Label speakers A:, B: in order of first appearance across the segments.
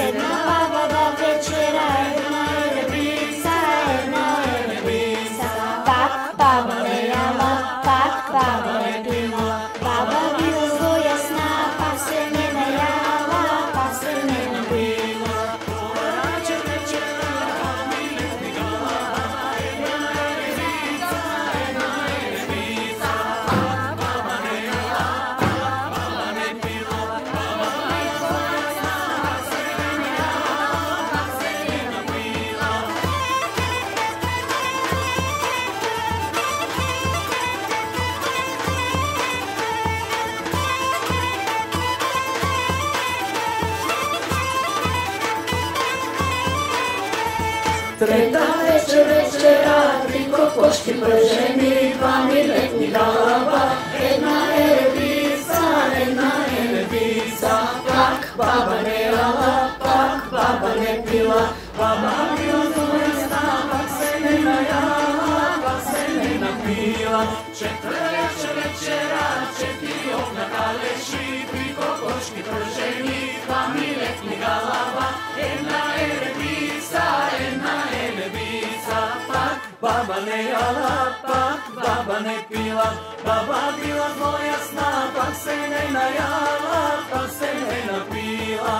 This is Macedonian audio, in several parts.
A: Baba, Treta večer večera, tri kokoški proženi, dva miletni galaba, jedna erbica, jedna erbica, pak baba ne lala, pak baba ne pila, baba bila mesta, pak
B: se ne najala, pak se ne napila, Četra večer večera, Baba ne jala, pak baba ne pila, baba bila moja sna, pak se ne najala, pak se ne napila.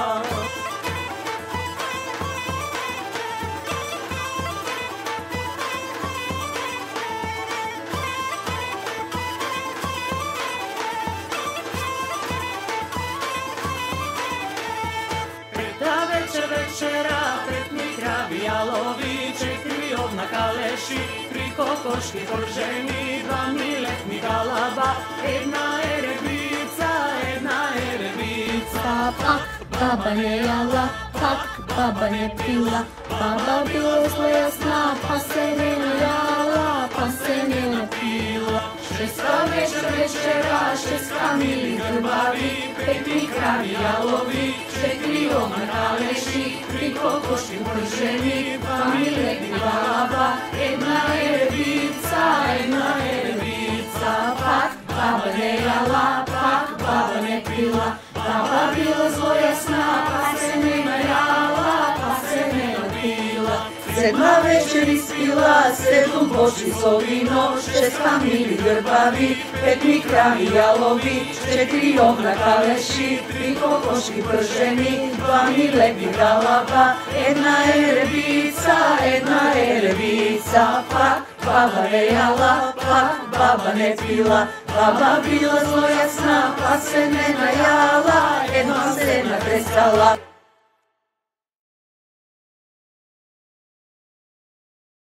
B: Peta večera, pet mi krabi jalovi, čekri на калеши, три кокошки поржени два милетни галаба, една еребица, една еребица.
A: Па, пак баба не јала, пак баба не пила. Баба била злојасна, па се не најала, па се не напила.
B: Шеста вечер вечера, шеста мили грбави, петни крави јалови, четири овна калеши, три кокошки поржени два милетни галаба, баба не пила, злоја сна, па се не најала, па се не напила. Седма вечер испила, седум почи со вино, шест фамили грбави, пет ми крави јалови, четири овна калеши, три кокошки пржени, два ми лепи галаба, една еребица, една еребица, пак баба не јала, пак баба не пила, баба била злојасна, па се не најала, едно се напрестала.